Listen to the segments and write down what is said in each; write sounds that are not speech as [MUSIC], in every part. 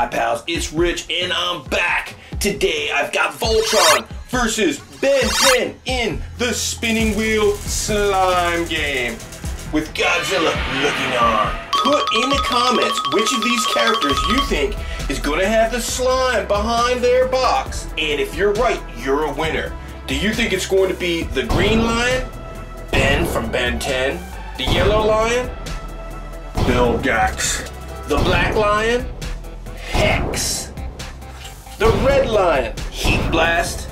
Hi pals, it's Rich and I'm back. Today I've got Voltron versus Ben 10 in the spinning wheel slime game with Godzilla looking on. Put in the comments which of these characters you think is gonna have the slime behind their box. And if you're right, you're a winner. Do you think it's going to be the green lion, Ben from Ben 10, the yellow lion, Vilgax, the black lion, Hex. The red lion, Heat Blast.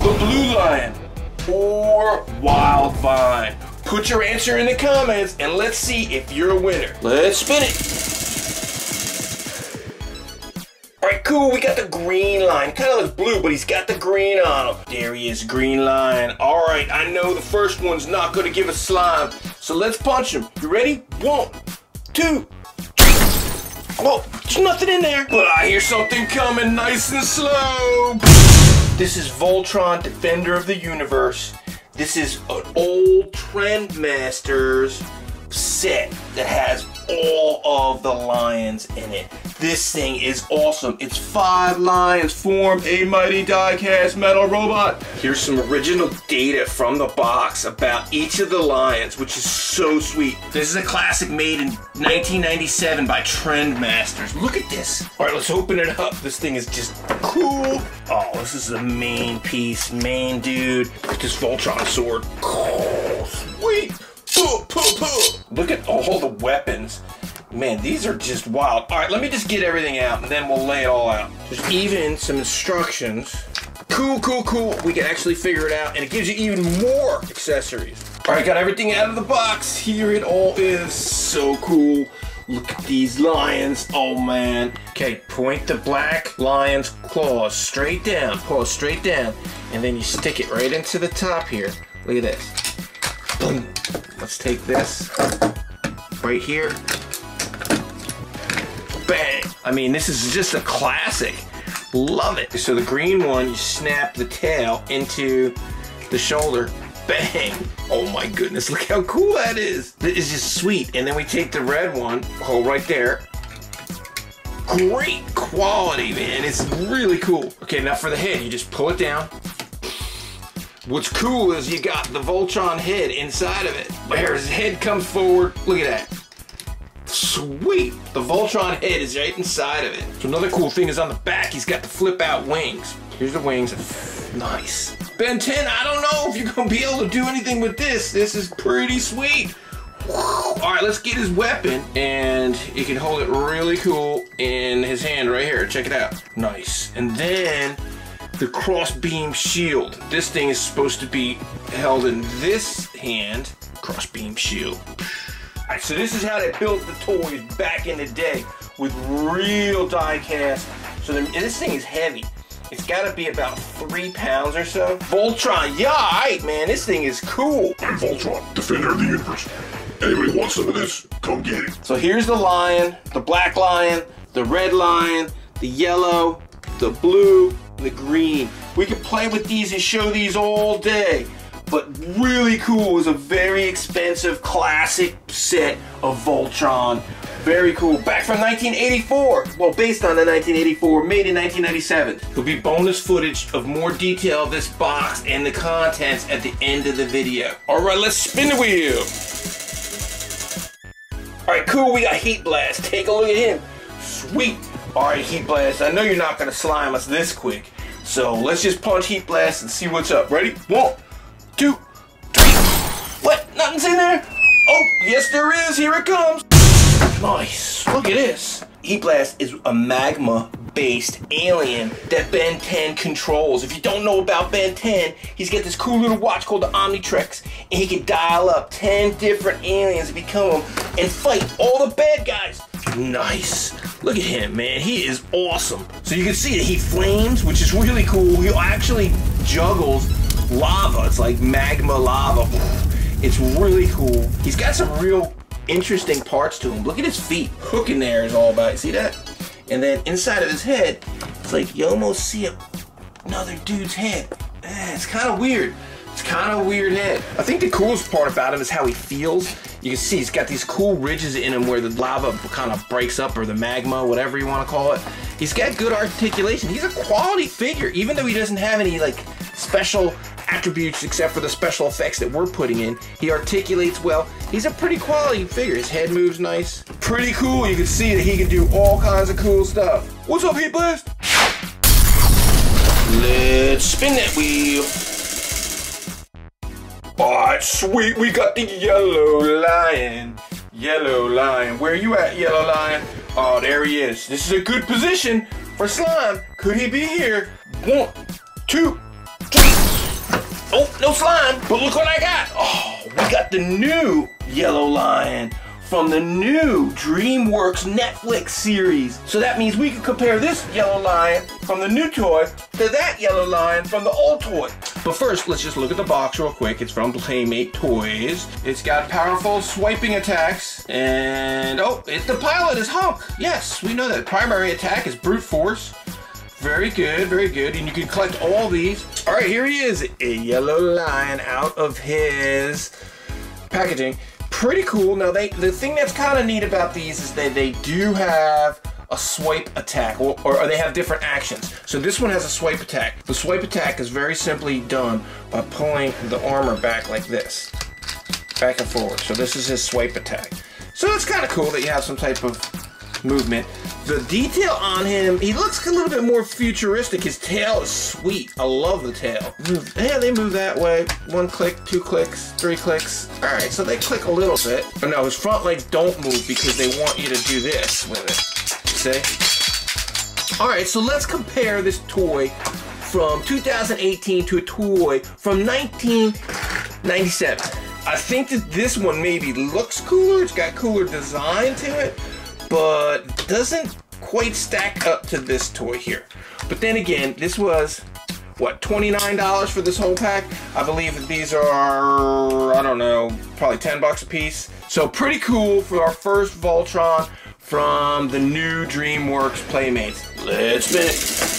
The blue lion, or Wild Vine. Put your answer in the comments and let's see if you're a winner. Let's spin it. Alright, cool, we got the green line. Kind of looks blue, but he's got the green on him. There he is, green line. Alright, I know the first one's not gonna give us slime, so let's punch him. You ready? One, two, well, there's nothing in there. But I hear something coming nice and slow. This is Voltron, Defender of the Universe. This is an old Trendmasters set that has all of the lions in it. This thing is awesome. It's five lions form a mighty die-cast metal robot. Here's some original data from the box about each of the lions, which is so sweet. This is a classic made in 1997 by Trendmasters. Look at this. All right, let's open it up. This thing is just cool. Oh, this is the main piece, main dude. Look at this Voltron sword. Oh, sweet. Look at all the weapons. Man, these are just wild. All right, let me just get everything out and then we'll lay it all out. There's even some instructions. Cool, cool, cool. We can actually figure it out and it gives you even more accessories. All right, got everything out of the box. Here it all is. So cool. Look at these lions. Oh man. Okay, point the black lion's claws straight down. Paw straight down. And then you stick it right into the top here. Look at this. Boom. Let's take this right here. Bang. I mean, this is just a classic. Love it. So the green one, you snap the tail into the shoulder. Bang. Oh my goodness, look how cool that is. That is just sweet. And then we take the red one, hold right there. Great quality, man. It's really cool. Okay, now for the head, you just pull it down, What's cool is you got the Voltron head inside of it. There, his head comes forward. Look at that. Sweet. The Voltron head is right inside of it. So another cool thing is on the back, he's got the flip out wings. Here's the wings. Nice. Ben 10, I don't know if you're gonna be able to do anything with this. This is pretty sweet. All right, let's get his weapon, and he can hold it really cool in his hand right here. Check it out. Nice. And then the crossbeam shield. This thing is supposed to be held in this hand. Crossbeam shield. Alright, so this is how they built the toys back in the day with real die cast. So this thing is heavy. It's got to be about three pounds or so. Voltron, yeah, alright, man, this thing is cool. I'm Voltron, defender of the universe. Anybody want some of this? Come get it. So here's the lion, the black lion, the red lion, the yellow, the blue, the green. We could play with these and show these all day. But really cool is a very expensive classic set of Voltron. Very cool. Back from 1984. Well, based on the 1984, made in 1997. There'll be bonus footage of more detail of this box and the contents at the end of the video. All right, let's spin the wheel. All right, cool. We got Heat Blast. Take a look at him. Sweet. Alright, Heat Blast, I know you're not going to slime us this quick. So let's just punch Heat Blast and see what's up. Ready? One, two, three. What? Nothing's in there? Oh, yes there is. Here it comes. Nice. Look at this. Heat Blast is a magma based alien that Ben 10 controls. If you don't know about Ben 10, he's got this cool little watch called the Omnitrix, and he can dial up 10 different aliens to become them and fight all the bad guys. Nice. Look at him, man. He is awesome. So you can see that he flames, which is really cool. He actually juggles lava. It's like magma lava. It's really cool. He's got some real interesting parts to him. Look at his feet. Hook in there is all about it. See that? And then inside of his head, it's like you almost see a, another dude's head. Eh, it's kind of weird. It's kind of weird head. I think the coolest part about him is how he feels. You can see he's got these cool ridges in him where the lava kind of breaks up or the magma, whatever you want to call it. He's got good articulation. He's a quality figure, even though he doesn't have any like special attributes except for the special effects that we're putting in. He articulates well. He's a pretty quality figure. His head moves nice. Pretty cool. You can see that he can do all kinds of cool stuff. What's up, Heat Blast? Let's spin that wheel. Alright, sweet. We got the yellow lion. Yellow lion. Where you at, yellow lion? Oh, there he is. This is a good position for slime. Could he be here? One, two, Oh, no slime, but look what I got. Oh, we got the new Yellow Lion from the new DreamWorks Netflix series. So that means we can compare this Yellow Lion from the new toy to that Yellow Lion from the old toy. But first, let's just look at the box real quick. It's from Playmate Toys. It's got powerful swiping attacks. And, oh, it, the pilot is Hunk. Yes, we know that. Primary attack is brute force. Very good, very good. And you can collect all these. All right, here he is, a yellow lion out of his packaging. Pretty cool. Now, they the thing that's kind of neat about these is that they do have a swipe attack, or, or, they have different actions. So this one has a swipe attack. The swipe attack is very simply done by pulling the armor back like this, back and forward. So this is his swipe attack. So it's kind of cool that you have some type of movement. The detail on him, he looks a little bit more futuristic. His tail is sweet. I love the tail. Yeah, they move that way. One click, two clicks, three clicks. All right, so they click a little bit. But no, his front legs don't move because they want you to do this with it. See? All right, so let's compare this toy from 2018 to a toy from 1997. I think that this one maybe looks cooler. It's got cooler design to it but doesn't quite stack up to this toy here. But then again, this was what $29 for this whole pack? I believe that these are i don't know probably 10 bucks a piece. So pretty cool for our first voltron from the new dreamworks playmates. Let's spin it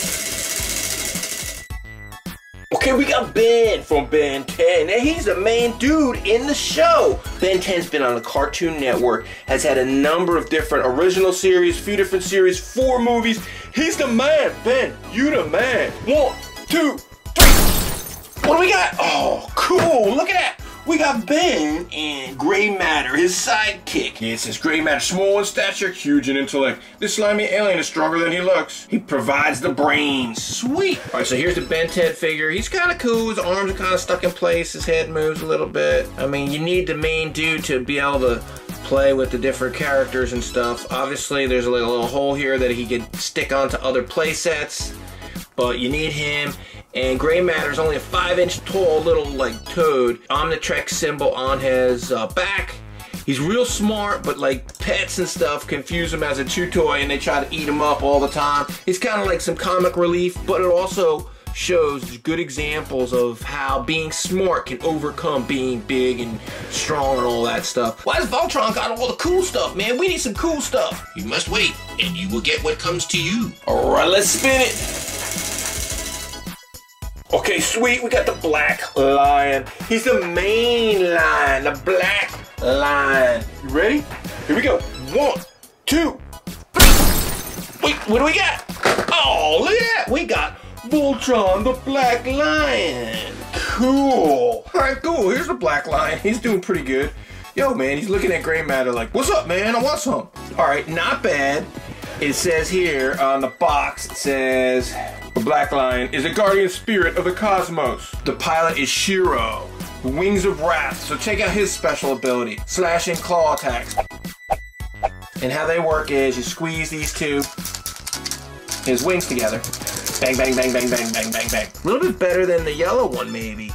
Okay, we got Ben from Ben 10. and he's the main dude in the show. Ben 10's been on the Cartoon Network, has had a number of different original series, few different series, four movies. He's the man. Ben, you the man. One, two, three. What do we got? Oh, cool. Look at that. We got Ben and Grey Matter, his sidekick. Yeah, it Grey Matter, small in stature, huge in intellect. This slimy alien is stronger than he looks. He provides the brains. Sweet. All right, so here's the Ben 10 figure. He's kind of cool. His arms are kind of stuck in place. His head moves a little bit. I mean, you need the main dude to be able to play with the different characters and stuff. Obviously, there's a little hole here that he could stick onto other play sets, but you need him and Grey Matter is only a five inch tall little like toad. Omnitrix symbol on his uh, back. He's real smart, but like pets and stuff confuse him as a chew toy and they try to eat him up all the time. He's kind of like some comic relief, but it also shows good examples of how being smart can overcome being big and strong and all that stuff. Why does Voltron got all the cool stuff, man? We need some cool stuff. You must wait, and you will get what comes to you. All right, let's spin it. Okay, sweet, we got the black lion. He's the main lion, the black lion. You ready? Here we go. One, two, three. Wait, what do we got? Oh, look at that. We got Voltron, the black lion. Cool. All right, cool. Here's the black lion. He's doing pretty good. Yo, man, he's looking at Grey Matter like, what's up, man? I want some. All right, not bad. It says here on the box, it says the Black Lion is a guardian spirit of the cosmos. The pilot is Shiro, Wings of Wrath. So check out his special ability, slash and claw attacks. And how they work is you squeeze these two, his wings together. Bang, bang, bang, bang, bang, bang, bang, bang. A little bit better than the yellow one, maybe.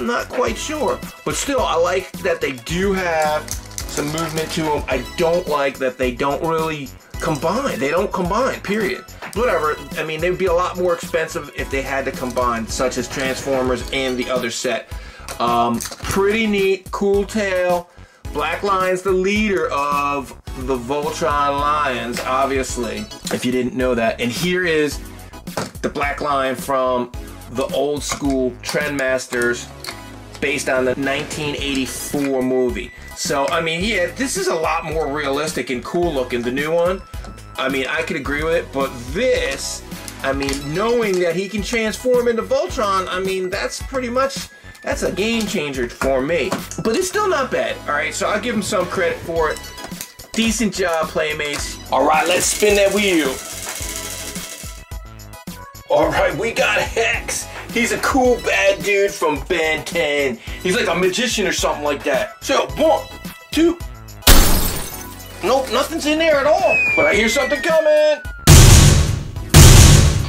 Not quite sure. But still, I like that they do have some movement to them. I don't like that they don't really combine. They don't combine, period whatever. I mean, they'd be a lot more expensive if they had to combine, such as Transformers and the other set. Um, pretty neat, cool tail. Black Lion's the leader of the Voltron Lions, obviously, if you didn't know that. And here is the Black Lion from the old school Trendmasters based on the 1984 movie. So, I mean, yeah, this is a lot more realistic and cool looking, the new one. I mean, I could agree with it, but this, I mean, knowing that he can transform into Voltron, I mean, that's pretty much, that's a game changer for me. But it's still not bad, all right? So I'll give him some credit for it. Decent job, Playmates. All right, let's spin that wheel. All right, we got Hex. He's a cool bad dude from Ben 10. He's like a magician or something like that. So, one, two. Nope, nothing's in there at all. But I hear something coming.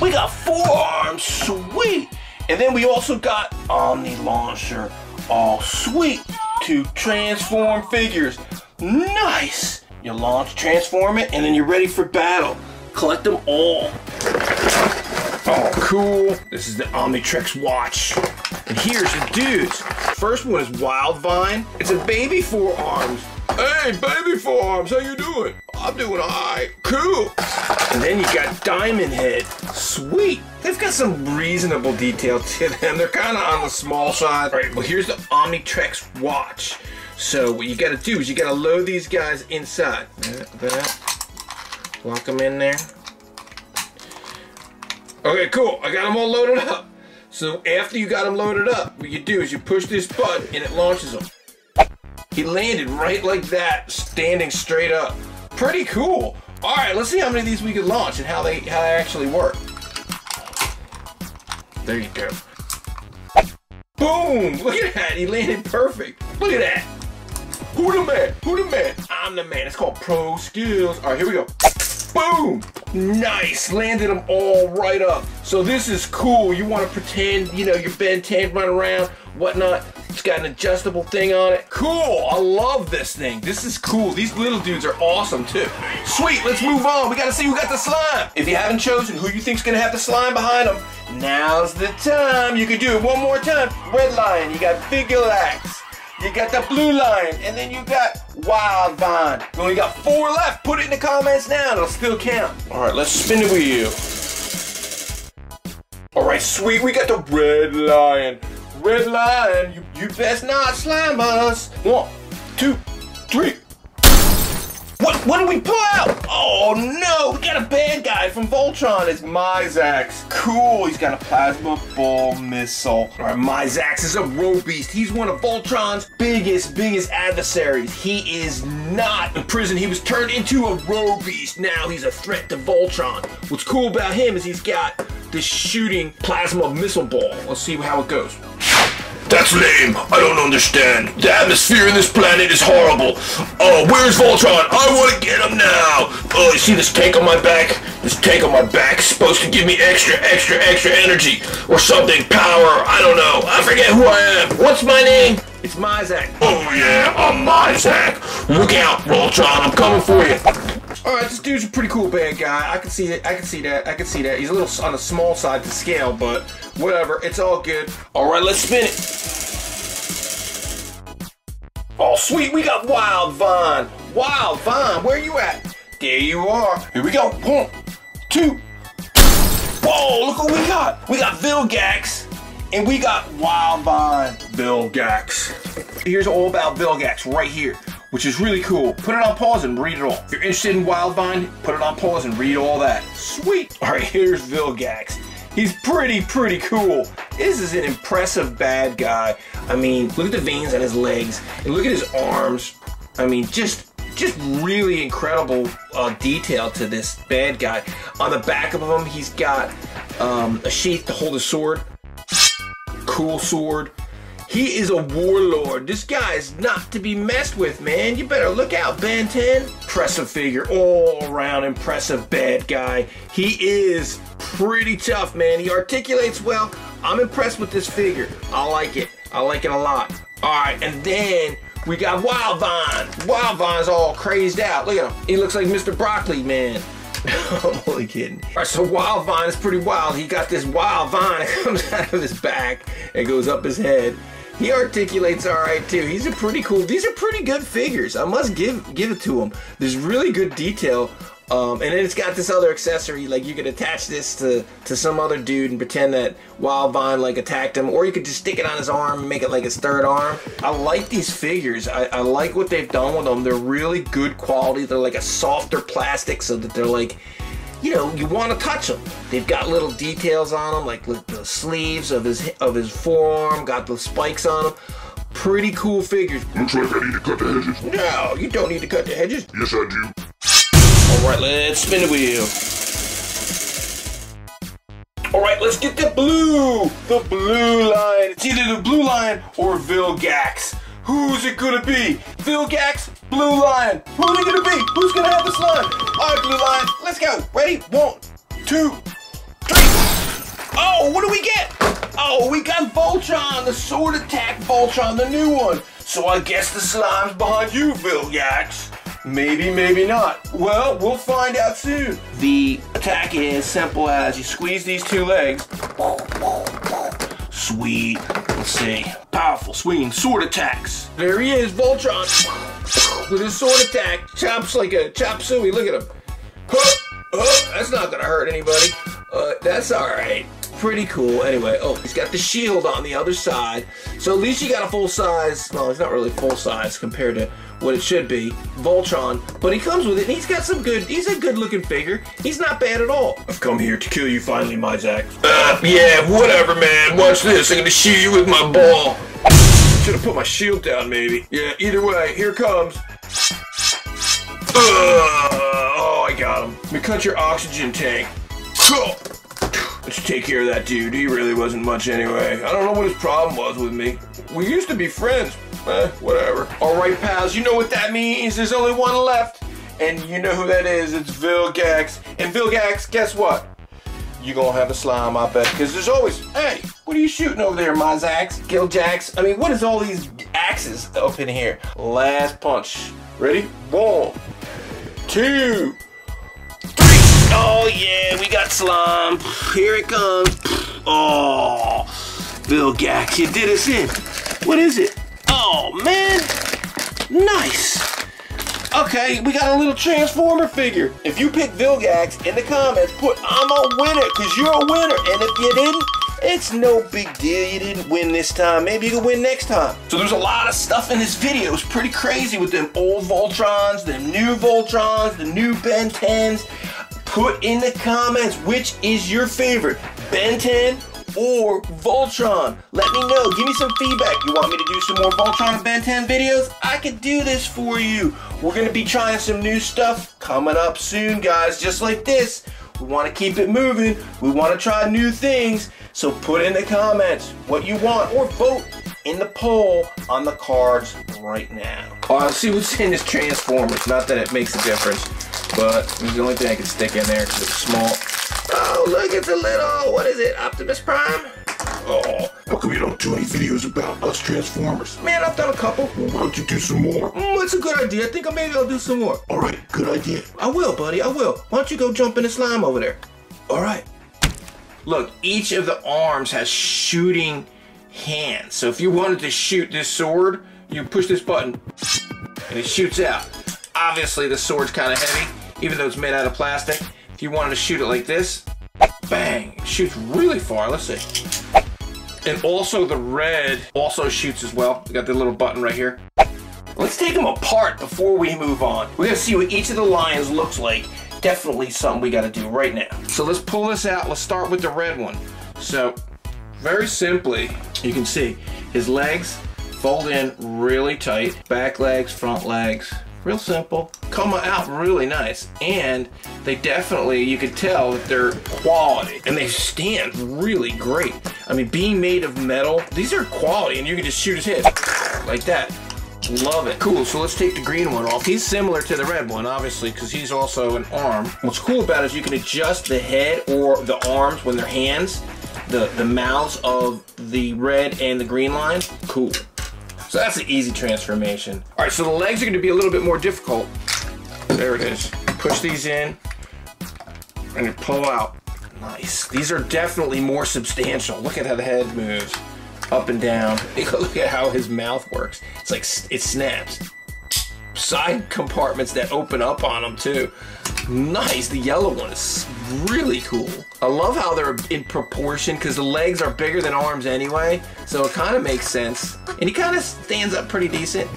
We got four arms, sweet. And then we also got Omni Launcher, all sweet. To transform figures, nice. You launch, transform it, and then you're ready for battle. Collect them all. Oh, cool. This is the Omnitrix watch. And here's the dudes. First one is Wild Vine. It's a baby Four Arms. Hey, baby Four Arms, how you doing? I'm doing alright. Cool. And then you got Diamond Head. Sweet. They've got some reasonable detail to them. [LAUGHS] They're kind of on the small side. All right, well, here's the Omnitrix watch. So what you gotta do is you gotta load these guys inside. That. Lock them in there. Okay, cool. I got them all loaded up. So after you got them loaded up, what you do is you push this button and it launches them. He landed right like that, standing straight up. Pretty cool. All right, let's see how many of these we can launch and how they how they actually work. There you go. Boom! Look at that. He landed perfect. Look at that. Who the man? Who the man? I'm the man. It's called Pro Skills. All right, here we go. Boom! Nice! Landed them all right up. So this is cool. You want to pretend, you know, you're Ben 10 running around, whatnot. It's got an adjustable thing on it. Cool! I love this thing. This is cool. These little dudes are awesome too. Sweet, let's move on. We gotta see who got the slime. If you haven't chosen who you think's gonna have the slime behind them, now's the time. You can do it one more time. Red Lion, you got Vilgax. You got the blue line, and then you got Wild Vine. We only got four left. Put it in the comments now, it'll still count. All right, let's spin the wheel. All right, sweet, we got the red lion. Red lion, you, you best not slime us. One, two, three. What, what did we pull out? Oh no, we got a bad guy from Voltron. It's Myzax. Cool, he's got a plasma ball missile. All right, Myzax is a Robeast. He's one of Voltron's biggest, biggest adversaries. He is not in prison. He was turned into a Robeast. Now he's a threat to Voltron. What's cool about him is he's got this shooting plasma missile ball. Let's see how it goes. That's lame. I don't understand. The atmosphere in this planet is horrible. Oh, where's Voltron? I want to get him now. Oh, you see this tank on my back? This tank on my back is supposed to give me extra, extra, extra energy or something. Power. I don't know. I forget who I am. What's my name? It's Myzack. Oh yeah, I'm Myzack. Look out, Voltron. I'm coming for you. All right, this dude's a pretty cool bad guy. I can see it. I can see that. I can see that. He's a little on the small side to scale, but whatever. It's all good. All right, let's spin it. Oh, sweet. We got Wild Vine. Wild Vine, where are you at? There you are. Here we go. One, two. Whoa, look what we got. We got Vilgax. And we got Wild Vine. Vilgax. Here's all about Vilgax right here which is really cool. Put it on pause and read it all. If you're interested in Wildvine, put it on pause and read all that. Sweet. All right, here's Vilgax. He's pretty, pretty cool. This is an impressive bad guy. I mean, look at the veins on his legs and look at his arms. I mean, just just really incredible uh, detail to this bad guy. On the back of him, he's got um, a sheath to hold his sword. Cool sword. He is a warlord. This guy is not to be messed with, man. You better look out, Ben 10. Impressive figure, all around impressive bad guy. He is pretty tough, man. He articulates well. I'm impressed with this figure. I like it. I like it a lot. All right, and then we got Wildvine. Wildvine's all crazed out. Look at him. He looks like Mr. Broccoli, man. [LAUGHS] I'm only kidding. All right, so Wildvine is pretty wild. He got this wild vine [LAUGHS] that comes out of his back and goes up his head. He articulates all right too. He's a pretty cool. These are pretty good figures. I must give give it to him. There's really good detail Um, and then it's got this other accessory, like you could attach this to, to some other dude and pretend that Wildvine like attacked him, or you could just stick it on his arm and make it like his third arm. I like these figures. I, I like what they've done with them. They're really good quality. They're like a softer plastic so that they're like, you know, you want to touch them. They've got little details on them, like the sleeves of his of his forearm, got the spikes on them. Pretty cool figures. Looks like I need to cut the hedges. No, you don't need to cut the hedges. Yes, I do. All right, let's spin the wheel. All right, let's get the blue, the blue line. It's either the blue line or Vilgax. Who's it gonna be? Vilgax, blue line. Who's it gonna be? Who's gonna have the slime? All right, blue line, let's go. Ready? One, two, three. Oh, what do we get? Oh, we got Voltron, the sword attack Voltron, the new one. So I guess the slime's behind you, Vilgax. Maybe, maybe not. Well, we'll find out soon. The attack is simple as you squeeze these two legs. Sweet. Let's see. Powerful swinging sword attacks. There he is, Voltron. With his sword attack. Chops like a chop suey. Look at him. Huh, huh, that's not gonna hurt anybody. Uh, that's alright. Pretty cool. Anyway, oh, he's got the shield on the other side. So at least you got a full size. Well, it's not really full size compared to what it should be, Voltron, but he comes with it and he's got some good, he's a good looking figure. He's not bad at all. I've come here to kill you finally, my Zack. Uh, yeah, whatever, man. Watch this. I'm gonna shoot you with my ball. Should have put my shield down, maybe. Yeah, either way, here comes. Uh, oh, I got him. Let me cut your oxygen tank. Let's take care of that dude. He really wasn't much anyway. I don't know what his problem was with me. We used to be friends. Eh, whatever. All right, pals, you know what that means. There's only one left. And you know who that is. It's Vilgax. And Vilgax, guess what? You're gonna have a slime, I bet. Because there's always, hey, what are you shooting over there, Myzax? Giljax? I mean, what is all these axes up in here? Last punch. Ready? One, two. Oh, yeah, we got slime. Here it comes. Oh, Vilgax, you did us in. What is it? Oh, man. Nice. Okay, we got a little Transformer figure. If you pick Vilgax in the comments, put I'm a winner, because you're a winner. And if you didn't, it's no big deal. You didn't win this time. Maybe you can win next time. So there's a lot of stuff in this video. It's pretty crazy with them old Voltrons, them new Voltrons, the new Ben 10s. Put in the comments which is your favorite, Ben 10 or Voltron. Let me know. Give me some feedback. You want me to do some more Voltron and Ben 10 videos? I can do this for you. We're going to be trying some new stuff coming up soon, guys, just like this. We want to keep it moving. We want to try new things. So put in the comments what you want or vote in the poll on the cards right now. Oh, I'll see what's in this Transformers. Not that it makes a difference, but it's the only thing I can stick in there because it's small. Oh, look, it's a little, what is it, Optimus Prime? Oh, how come you don't do any videos about us Transformers? Man, I've done a couple. Well, why don't you do some more? Mm, that's a good idea. I think maybe I'll do some more. All right, good idea. I will, buddy, I will. Why don't you go jump in the slime over there? All right. Look, each of the arms has shooting hands. So if you wanted to shoot this sword, you push this button and it shoots out. Obviously, the sword's kind of heavy, even though it's made out of plastic. If you wanted to shoot it like this, bang, it shoots really far. Let's see. And also the red also shoots as well. We got the little button right here. Let's take them apart before we move on. We're gonna see what each of the lions looks like. Definitely something we gotta do right now. So let's pull this out. Let's start with the red one. So, very simply, you can see his legs fold in really tight. Back legs, front legs, real simple. Come out really nice. And they definitely, you could tell that they're quality. And they stand really great. I mean, being made of metal, these are quality and you can just shoot his head like that. Love it. Cool, so let's take the green one off. He's similar to the red one, obviously, because he's also an arm. What's cool about it is you can adjust the head or the arms when they're hands, the, the mouths of the red and the green line. Cool. So that's an easy transformation. All right, so the legs are gonna be a little bit more difficult. There it is. Push these in and pull out. Nice. These are definitely more substantial. Look at how the head moves up and down. [LAUGHS] Look at how his mouth works. It's like it snaps. Side compartments that open up on them too. Nice, the yellow one is really cool. I love how they're in proportion because the legs are bigger than arms anyway, so it kind of makes sense. And he kind of stands up pretty decent.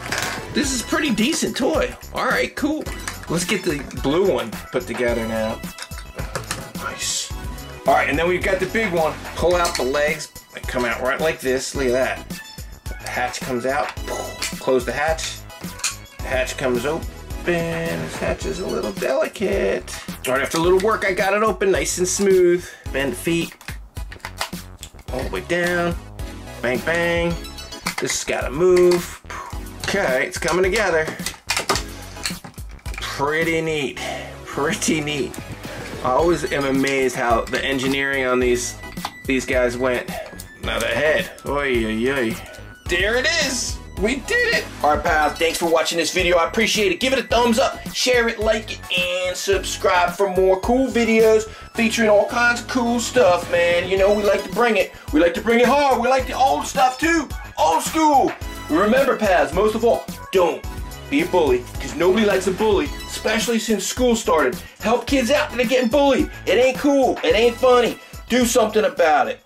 This is pretty decent toy. All right, cool. Let's get the blue one put together now. Nice. All right, and then we've got the big one. Pull out the legs, they come out right like this. Look at that. The hatch comes out. Close the hatch. Hatch comes open. This hatch is a little delicate. Right, after a little work, I got it open nice and smooth. Bend the feet. All the way down. Bang, bang. This has got to move. Okay, it's coming together. Pretty neat. Pretty neat. I always am amazed how the engineering on these these guys went. Now the head. Oy, oy, oy. There it is. We did it. All right, pals. Thanks for watching this video. I appreciate it. Give it a thumbs up, share it, like it, and subscribe for more cool videos featuring all kinds of cool stuff, man. You know, we like to bring it. We like to bring it hard. We like the old stuff, too. Old school. Remember, pals, most of all, don't be a bully, because nobody likes a bully, especially since school started. Help kids out that are getting bullied. It ain't cool. It ain't funny. Do something about it.